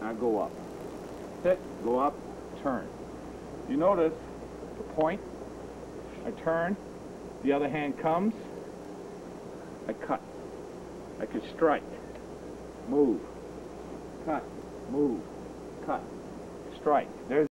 Now go up. Hit, go up, turn. You notice the point, I turn, the other hand comes, I cut. I could strike, move, cut, move, cut, strike. There's